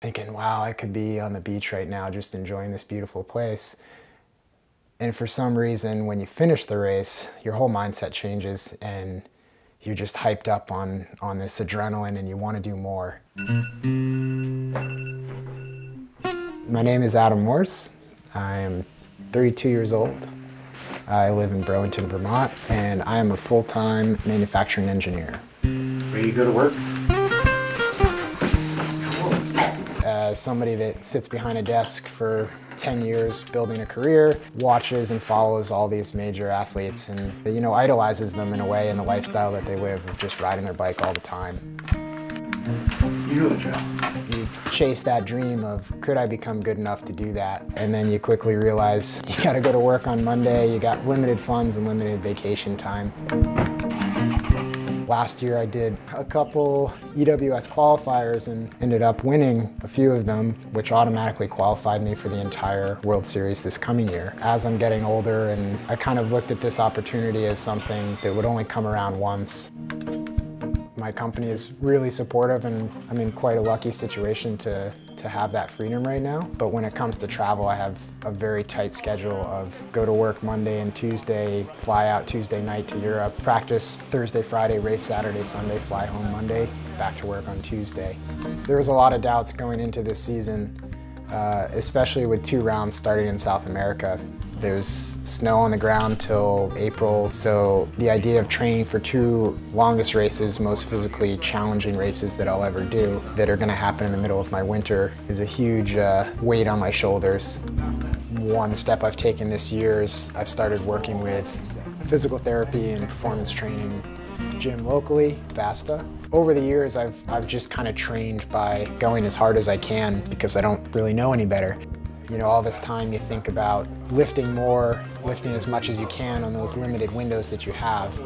thinking, wow, I could be on the beach right now just enjoying this beautiful place. And for some reason, when you finish the race, your whole mindset changes and you're just hyped up on, on this adrenaline and you want to do more. My name is Adam Morse. I am 32 years old. I live in Burlington, Vermont, and I am a full-time manufacturing engineer. Where you go to work? As somebody that sits behind a desk for 10 years building a career, watches and follows all these major athletes and, you know, idolizes them in a way in the lifestyle that they live of just riding their bike all the time. You know the drill. You chase that dream of, could I become good enough to do that? And then you quickly realize you gotta go to work on Monday, you got limited funds and limited vacation time. Last year I did a couple EWS qualifiers and ended up winning a few of them, which automatically qualified me for the entire World Series this coming year. As I'm getting older and I kind of looked at this opportunity as something that would only come around once. My company is really supportive and I'm in quite a lucky situation to, to have that freedom right now. But when it comes to travel, I have a very tight schedule of go to work Monday and Tuesday, fly out Tuesday night to Europe, practice Thursday, Friday, race Saturday, Sunday, fly home Monday, back to work on Tuesday. There was a lot of doubts going into this season, uh, especially with two rounds starting in South America. There's snow on the ground till April, so the idea of training for two longest races, most physically challenging races that I'll ever do, that are gonna happen in the middle of my winter, is a huge uh, weight on my shoulders. One step I've taken this year is I've started working with physical therapy and performance training gym locally, Vasta. Over the years, I've, I've just kind of trained by going as hard as I can because I don't really know any better. You know, all this time you think about lifting more, lifting as much as you can on those limited windows that you have,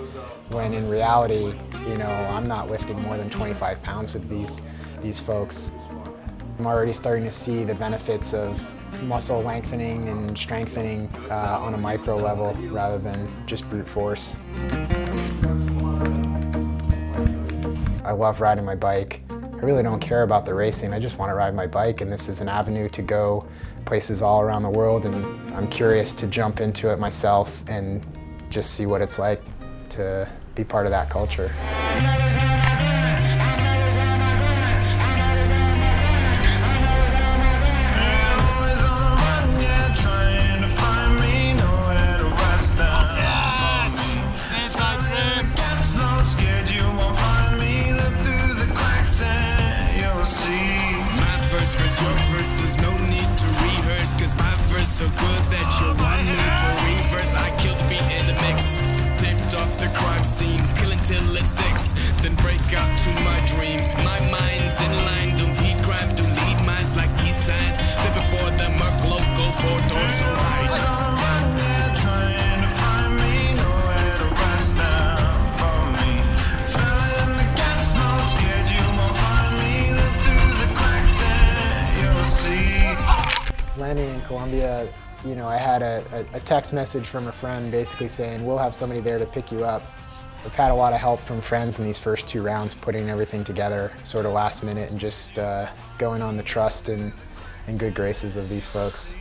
when in reality, you know, I'm not lifting more than 25 pounds with these, these folks. I'm already starting to see the benefits of muscle lengthening and strengthening uh, on a micro level rather than just brute force. I love riding my bike. I really don't care about the racing. I just want to ride my bike and this is an avenue to go places all around the world and I'm curious to jump into it myself and just see what it's like to be part of that culture. So good that you want me to reverse. I kill the beat in the mix. Taped off the crime scene, killing till it sticks. Then break out to my dream. Landing in Colombia, you know, I had a, a, text message from a friend basically saying, we'll have somebody there to pick you up. I've had a lot of help from friends in these first two rounds, putting everything together sort of last minute and just uh, going on the trust and, and good graces of these folks.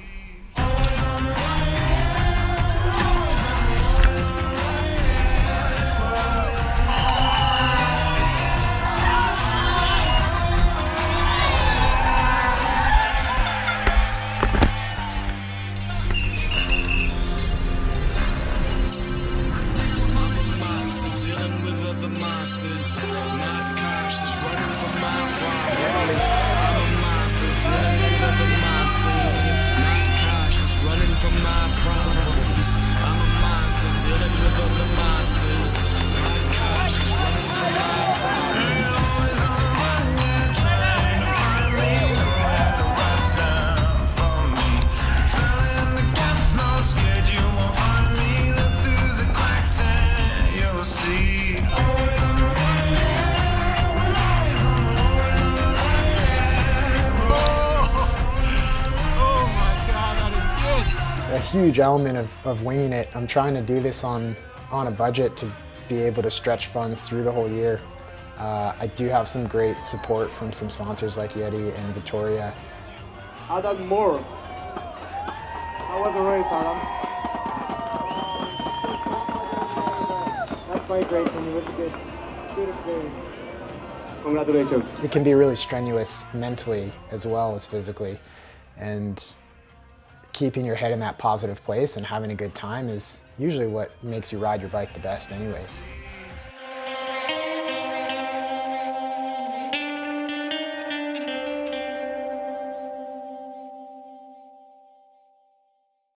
promises. Not cautious, running from my problems. I'm a monster, dealing with other monsters. Not cautious, running from my problems. I'm a huge element of, of winging it. I'm trying to do this on, on a budget to be able to stretch funds through the whole year. Uh, I do have some great support from some sponsors like Yeti and Vittoria. Adam Moore. How was the race, Adam? That's bike racing. It was a good, good experience. Congratulations. It can be really strenuous mentally as well as physically. And keeping your head in that positive place and having a good time is usually what makes you ride your bike the best anyways.